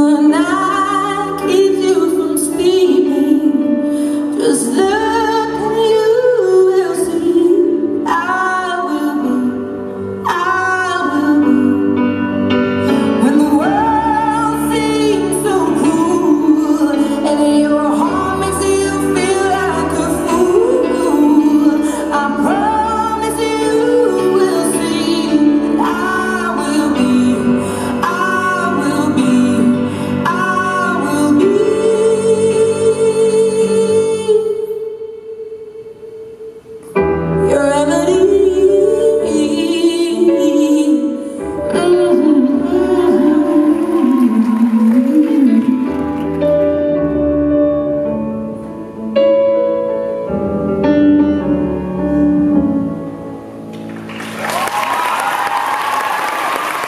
the night